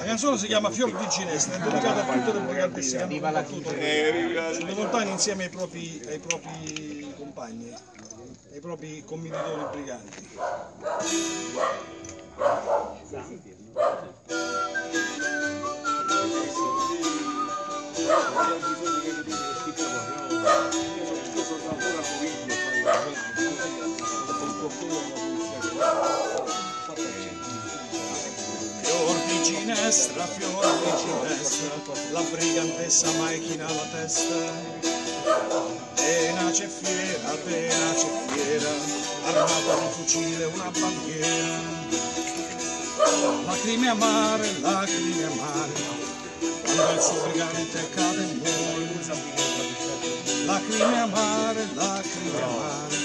La canzone si chiama Fior di Ginestra, è dedicata a tutte le brigantesse che hanno combattuto sulle montagne insieme ai propri, ai propri compagni, ai propri commilitoni briganti. Fior ginestra, fior di ginestra, la brigantessa mai china la testa. Tenace fiera, tenace fiera, armata di fucile una bandiera. Lacrime amare, lacrime amare, quando il suo brigante cade e muore. Lacrime amare, lacrime amare,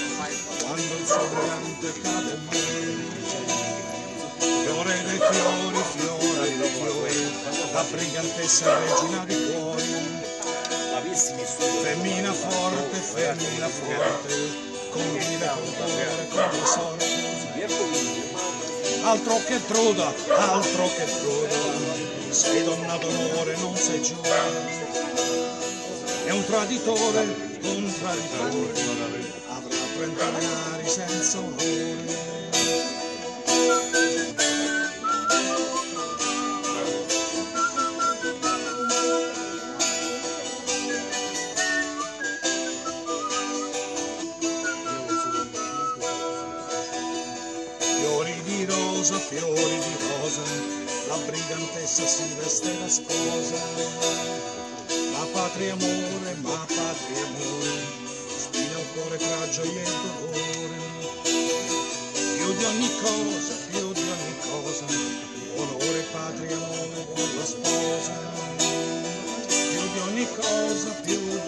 quando il suo brigante cade e muore. Fiore dei fiori, la brigantessa regina di cuori. Femmina forte, femmina forte, convive col cuore, con la sorte. Altro che truda, altro che truda, sei donna d'onore, non sei giura. È un traditore, un traditore, avrà 30 denari senza onore. di rosa, fiori di rosa, la brigantessa si veste la sposa. Ma patria amore, ma patria amore, spina il cuore tra gioia e dolore. Più di ogni cosa, più di ogni cosa, onore, patria, amore, con la sposa. Più di ogni cosa, più di ogni cosa.